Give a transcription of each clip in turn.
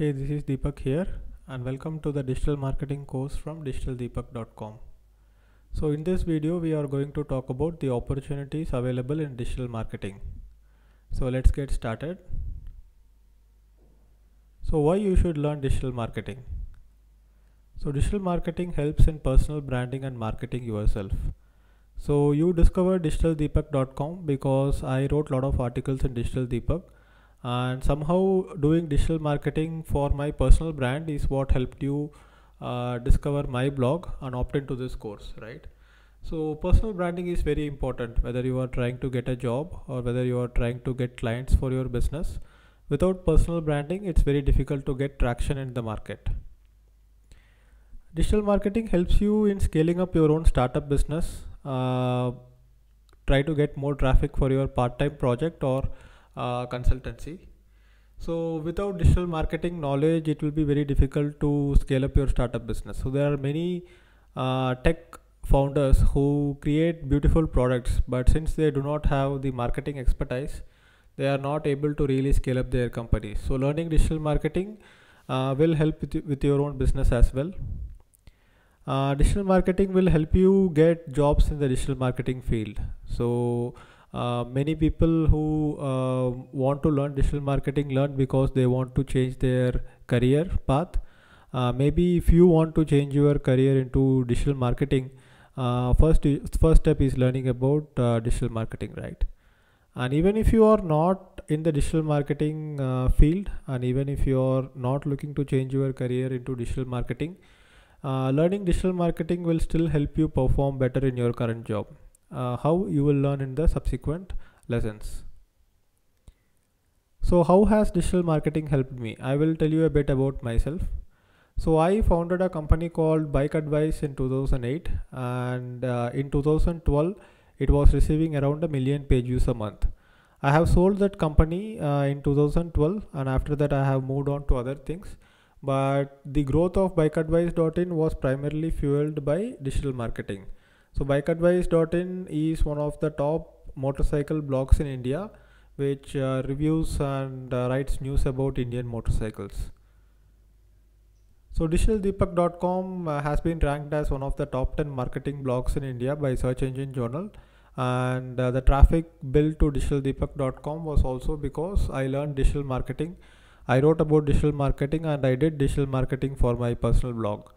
Hey, this is Deepak here, and welcome to the digital marketing course from digitaldeepak.com. So, in this video, we are going to talk about the opportunities available in digital marketing. So, let's get started. So, why you should learn digital marketing? So, digital marketing helps in personal branding and marketing yourself. So, you discovered digitaldeepak.com because I wrote a lot of articles in Digital Deepak and somehow doing digital marketing for my personal brand is what helped you uh, discover my blog and opt into this course right? So personal branding is very important whether you are trying to get a job or whether you are trying to get clients for your business. Without personal branding it's very difficult to get traction in the market. Digital marketing helps you in scaling up your own startup business uh, try to get more traffic for your part-time project or uh, consultancy. So without digital marketing knowledge, it will be very difficult to scale up your startup business. So there are many uh, tech founders who create beautiful products, but since they do not have the marketing expertise, they are not able to really scale up their company. So learning digital marketing uh, will help with, with your own business as well. Uh, digital marketing will help you get jobs in the digital marketing field. So uh, many people who uh, want to learn digital marketing learn because they want to change their career path. Uh, maybe if you want to change your career into digital marketing uh, first first step is learning about uh, digital marketing right? And even if you are not in the digital marketing field and even if you are not looking to change your career into digital marketing learning digital marketing will still help you perform better in your current job uh, how you will learn in the subsequent lessons. So how has digital marketing helped me? I will tell you a bit about myself. So I founded a company called Bike Advice in 2008 and uh, in 2012 it was receiving around a million page views a month. I have sold that company uh, in 2012 and after that I have moved on to other things but the growth of bikeadvice.in was primarily fueled by digital marketing. So bikeadvice.in is one of the top motorcycle blogs in India which uh, reviews and uh, writes news about Indian motorcycles. So digitaldeepak.com uh, has been ranked as one of the top 10 marketing blogs in India by Search Engine Journal and uh, the traffic built to digitaldeepak.com was also because I learned digital marketing. I wrote about digital marketing and I did digital marketing for my personal blog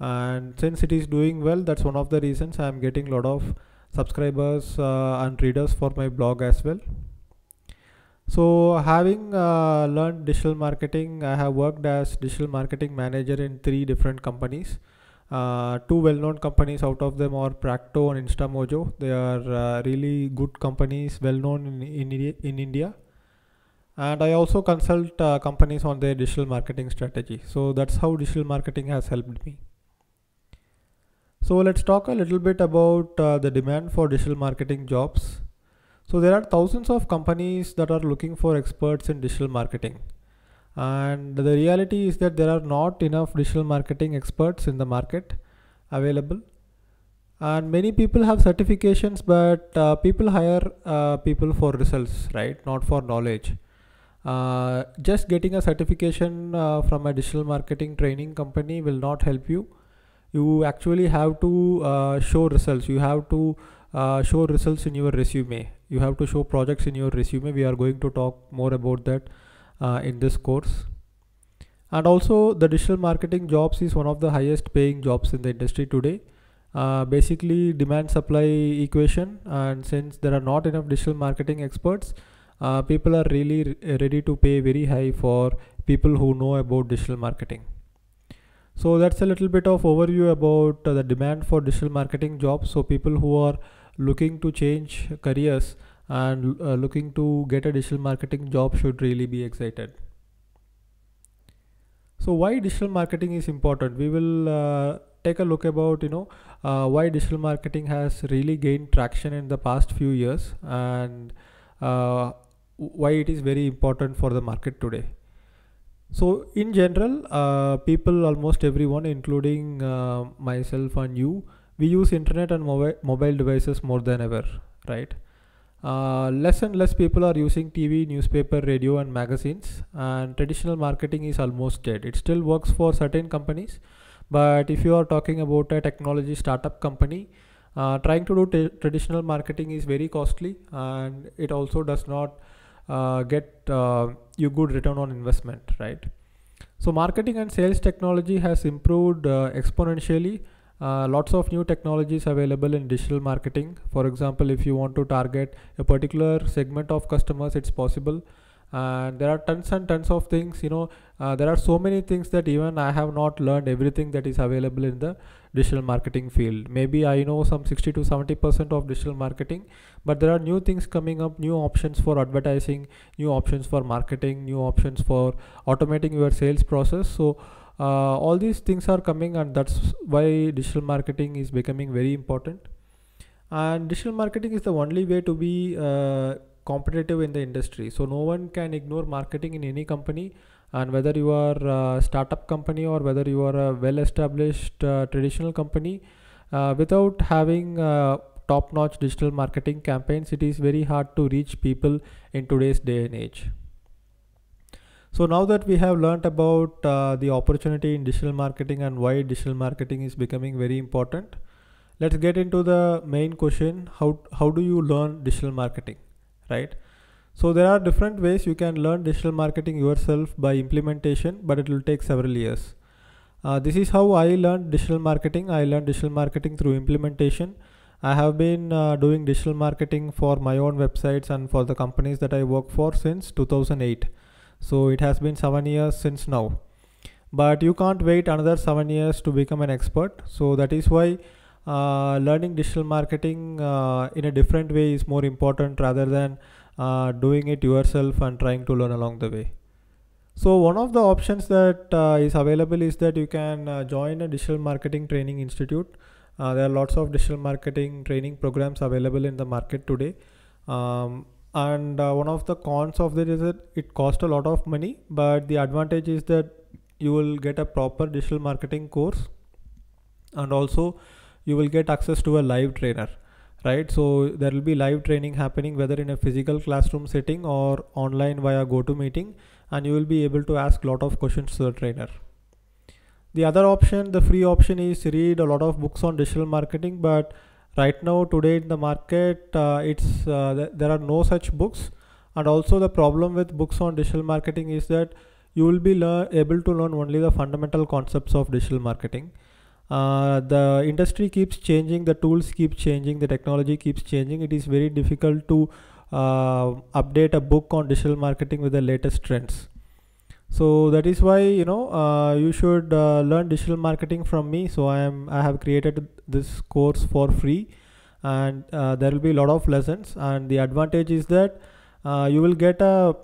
and since it is doing well that's one of the reasons i am getting a lot of subscribers uh, and readers for my blog as well so having uh, learned digital marketing i have worked as digital marketing manager in three different companies uh, two well-known companies out of them are Practo and Instamojo. They are uh, really good companies, well-known in, in, in India. And I also consult uh, companies on their digital marketing strategy. So that's how digital marketing has helped me. So let's talk a little bit about uh, the demand for digital marketing jobs. So there are thousands of companies that are looking for experts in digital marketing. And the reality is that there are not enough digital marketing experts in the market available. And many people have certifications, but uh, people hire uh, people for results, right? Not for knowledge. Uh, just getting a certification uh, from a digital marketing training company will not help you you actually have to uh, show results. You have to uh, show results in your resume. You have to show projects in your resume. We are going to talk more about that uh, in this course. And also the digital marketing jobs is one of the highest paying jobs in the industry today. Uh, basically demand supply equation. And since there are not enough digital marketing experts uh, people are really ready to pay very high for people who know about digital marketing so that's a little bit of overview about uh, the demand for digital marketing jobs. So people who are looking to change careers and uh, looking to get a digital marketing job should really be excited. So why digital marketing is important? We will uh, take a look about you know uh, why digital marketing has really gained traction in the past few years and uh, why it is very important for the market today so in general, uh, people, almost everyone, including uh, myself and you, we use internet and mobile mobile devices more than ever, right? uh, less and less people are using TV, newspaper, radio, and magazines, and traditional marketing is almost dead. It still works for certain companies, but if you are talking about a technology startup company, uh, trying to do traditional marketing is very costly, and it also does not uh, get uh, you good return on investment, right? So marketing and sales technology has improved uh, exponentially. Uh, lots of new technologies available in digital marketing. For example if you want to target a particular segment of customers it's possible and there are tons and tons of things you know. Uh, there are so many things that even i have not learned everything that is available in the digital marketing field. Maybe i know some 60 to 70 percent of digital marketing but there are new things coming up new options for advertising new options for marketing new options for automating your sales process. So uh, all these things are coming and that's why digital marketing is becoming very important. And digital marketing is the only way to be uh, competitive in the industry. So no one can ignore marketing in any company and whether you are a startup company or whether you are a well established uh, traditional company uh, without having uh, top notch digital marketing campaigns it is very hard to reach people in today's day and age. So now that we have learned about uh, the opportunity in digital marketing and why digital marketing is becoming very important, let's get into the main question. How, how do you learn digital marketing, right? So there are different ways you can learn digital marketing yourself by implementation, but it will take several years. Uh, this is how I learned digital marketing. I learned digital marketing through implementation. I have been uh, doing digital marketing for my own websites and for the companies that I work for since 2008 so it has been seven years since now but you can't wait another seven years to become an expert so that is why uh, learning digital marketing uh, in a different way is more important rather than uh, doing it yourself and trying to learn along the way. So one of the options that uh, is available is that you can uh, join a digital marketing training institute. Uh, there are lots of digital marketing training programs available in the market today. Um, and one of the cons of this is that it costs a lot of money but the advantage is that you will get a proper digital marketing course. And also you will get access to a live trainer right? So there will be live training happening whether in a physical classroom setting or online via GoToMeeting and you will be able to ask a lot of questions to the trainer. The other option the free option is read a lot of books on digital marketing but right now today in the market uh, it's uh, th there are no such books. And also the problem with books on digital marketing is that you will be able to learn only the fundamental concepts of digital marketing uh, the industry keeps changing the tools keep changing the technology keeps changing. It is very difficult to uh, update a book on digital marketing with the latest trends. So that is why you know uh, you should uh, learn digital marketing from me. So i am i have created this course for free and uh, there will be a lot of lessons. And the advantage is that you will get a,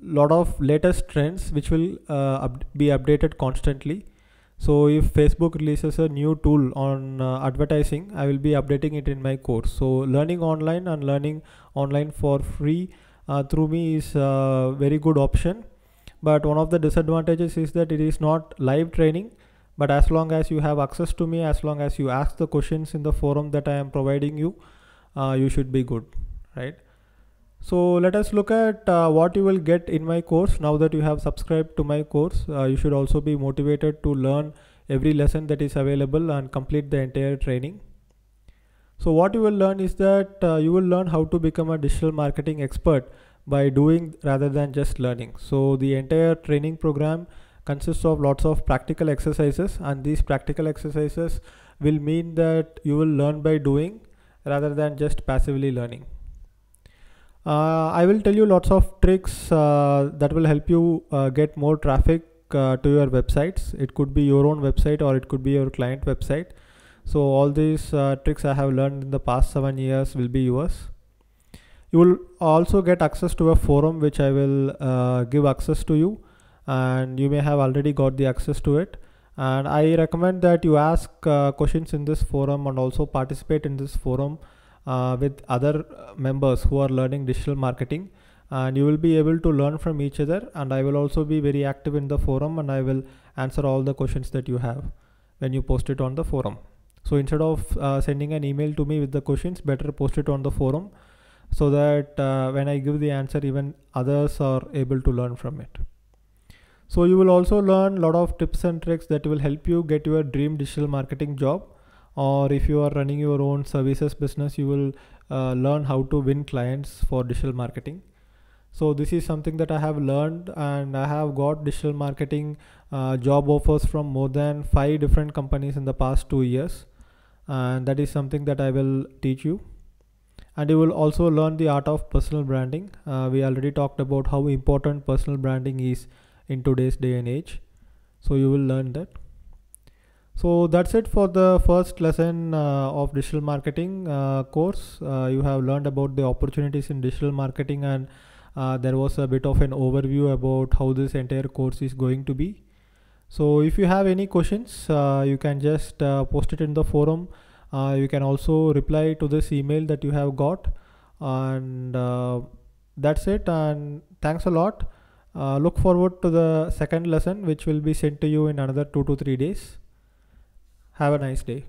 lot of latest trends which will up be updated constantly so if facebook releases a new tool on advertising i will be updating it in my course. So learning online and learning online for free uh, through me is a very good option. But one of the disadvantages is that it is not live training. But as long as you have access to me as long as you ask the questions in the forum that I am providing you uh, you should be good right so let us look at uh, what you will get in my course now that you have subscribed to my course uh, you should also be motivated to learn every lesson that is available and complete the entire training so what you will learn is that uh, you will learn how to become a digital marketing expert by doing rather than just learning. So the entire training program consists of lots of practical exercises and these practical exercises will mean that you will learn by doing rather than just passively learning. Uh, I will tell you lots of tricks uh, that will help you uh, get more traffic to your websites. It could be your own website or it could be your client website. So all these tricks I have learned in the past seven years will be yours. You will also get access to a forum which I will uh, give access to you and you may have already got the access to it. And I recommend that you ask uh, questions in this forum and also participate in this forum with other members who are learning digital marketing. And you will be able to learn from each other. And I will also be very active in the forum and I will answer all the questions that you have when you post it on the forum. So instead of uh, sending an email to me with the questions better post it on the forum so that uh, when I give the answer even others are able to learn from it. So you will also learn a lot of tips and tricks that will help you get your dream digital marketing job or if you are running your own services business you will uh, learn how to win clients for digital marketing. So this is something that I have learned and I have got digital marketing uh, job offers from more than five different companies in the past two years. And that is something that I will teach you. And you will also learn the art of personal branding. Uh, we already talked about how important personal branding is in today's day and age. So you will learn that so that's it for the first lesson uh, of digital marketing uh, course. Uh, you have learned about the opportunities in digital marketing and uh, there was a bit of an overview about how this entire course is going to be. So if you have any questions uh, you can just uh, post it in the forum. You can also reply to this email that you have got. And that's it. And thanks a lot. Look forward to the second lesson which will be sent to you in another two to three days have a nice day